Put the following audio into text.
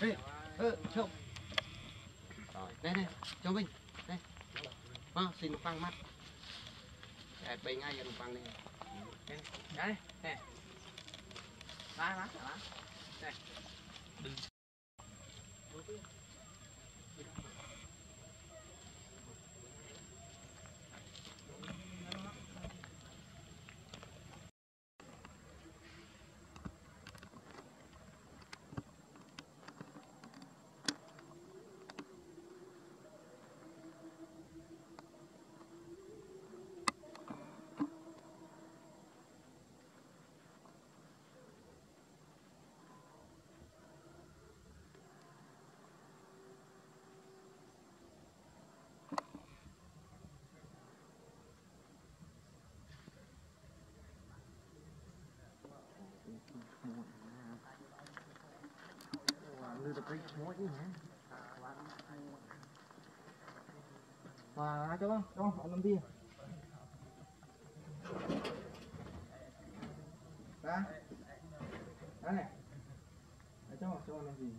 Ê, ơ, trông. Rồi, đây đây, cho Vinh, Đây. Vâng, xin một phăng mắt. đẹp bình ngay một phăng đi. Đây, đây, đây. Lá, lá, lá. Đây. Và cho cho anh làm gì? Đó. Đó này. Cho cho làm gì?